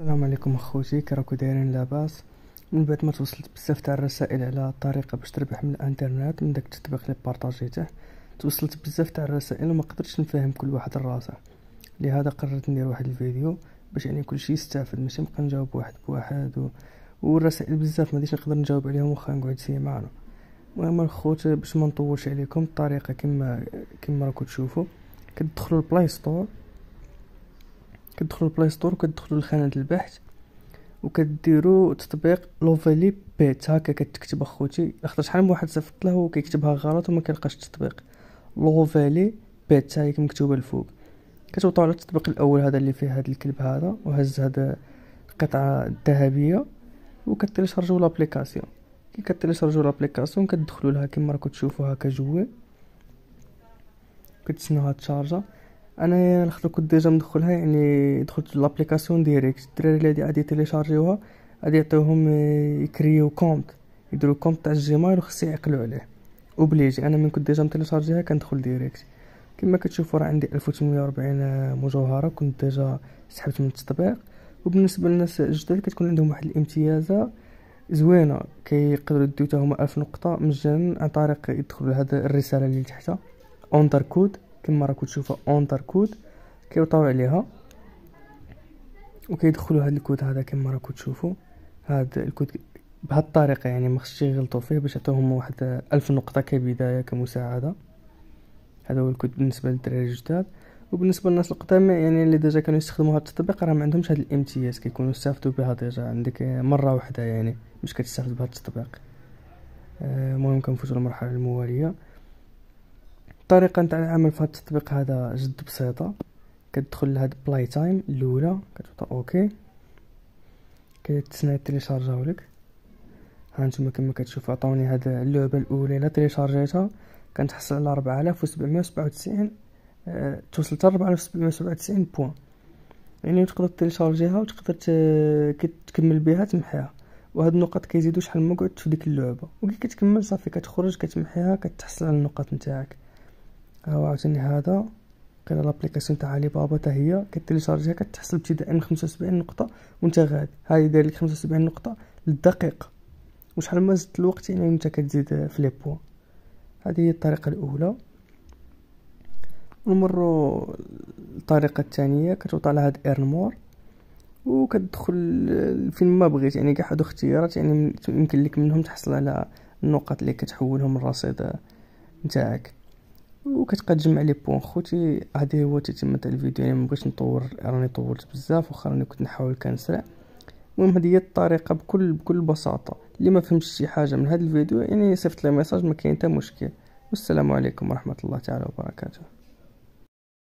السلام عليكم أخوتي كراكو دايرين لاباس. من بعد ما توصلت بزاف تاع الرسائل على الطريقة باش تربح من الإنترنت من داك التطبيق اللي بارطاجيته توصلت بزاف تاع الرسائل وما قدرتش نفهم كل واحد راسه. لهذا قررت ندير واحد الفيديو باش يعني كلشي يستافد ماشي نبقى نجاوب واحد بواحد و... والرسائل بزاف ما نقدر نجاوب عليهم واخا نقعد سي معنا المهم الخوت باش ما نطولش عليكم الطريقة كما كما راكم تشوفوا كتدخلوا ال Play Store كتدخلوا ال Play Store وكتدخلوا لخانة البحث وكديروا تطبيق Lovely Pet هكا كتكتب أخوتي لاخاطر شحال من واحد صيفط له وكيكتبها غلط وما كيلقاش التطبيق. Lovely Pet هي مكتوبة الفوق. كتوطيو على التطبيق الأول هذا اللي فيه هذا الكلب هذا وهز هذا القطعة الذهبية وكتيليشارجيو l'application. كي كتيليشارجيو l'application كتدخلوا لها. كما راكم تشوفوا هكا جوي. كتسناوها تشارجا أنا لاخاطر كنت déjà مدخلها يعني دخلت l'application direct. الدراري اللي غادي تيليشارجيوها غادي يعطيوهم يكريو compte يديروا compte تاع ال Gmail وخص يعقلوا عليه. obligé أنا من كنت déjà متيليشارجيها كندخل direct. كما كتشوفوا راه عندي 1840 مجوهرة كنت déjà سحبت من التطبيق. وبالنسبة للناس الجدد كتكون عندهم واحد الامتيازة زوينة. كيقدروا يديو حتى هما 1000 نقطة مجانا عن طريق يدخلوا لهاد الرسالة اللي تحتها enter code كما راكم تشوفوا enter code كيوطاو عليها؟ وكيدخلوا هذا الكود هذا كما راكم تشوفوا هذا الكود بهذه الطريقة يعني ما خصش يغلطوا فيه باش يعطيوهم واحد ألف نقطة كبداية كمساعدة. هذا هو الكود بالنسبة للدراري الجداد. وبالنسبة للناس القدام يعني اللي déjà كانوا يستخدموا هذا التطبيق راه ما عندهمش هذا الامتياز كيكونوا استافدوا بها déjà. عندك مرة واحدة يعني باش كتستافد بهذا التطبيق. آه، المهم كنفوتوا للمرحلة الموالية. الطريقة نتاع العمل في التطبيق هذا جد بسيطة. كتدخل لهاد Playtime الأولى كتعطى OK كتسنى تيليشارجاو لك. هانتوما كما كتشوفوا عطاوني هاد اللعبة الأولى. إلا تيليشارجيتها كنتحصل على 4797 أه توصلت ل 4797 points يعني تقدر تيليشارجيها وتقدر تكمل بها تمحيها. وهاد النقط كيزيدو شحال ما قعدت في ديك اللعبة. وكي كتكمل صافي كتخرج كتمحيها كتحصل على النقط نتاعك. ها عاوتاني هذا قيل l'application تاع علي بابا حتى هي كتيليشارجيها كتحصل ابتداء من خمسة وسبعين نقطة وانت غادي هاي داير لك خمسة وسبعين نقطة للدقيقة وشحال ما زدت الوقت يعني انت كتزيد في les points. هذه هي الطريقة الأولى. نمرو الطريقة الثانية كتوطى على هاد Earn More وكتدخل فين ما بغيت يعني كاع هادو اختيارات يعني يمكن لك منهم تحصل على النقط اللي كتحولهم الرصيد نتاعك. وكتبقى تجمع les points خوتي. هذه هو تتم تاع الفيديو. يعني مبغيتش نطور راني طولت بزاف واخا راني كنت نحاول كنسرع. المهم هذه هي الطريقة بكل بكل بساطة. اللي ما فهمش شي حاجة من هذا الفيديو يعني صيفط لي message ما كاين حتى مشكل. والسلام عليكم ورحمة الله تعالى وبركاته.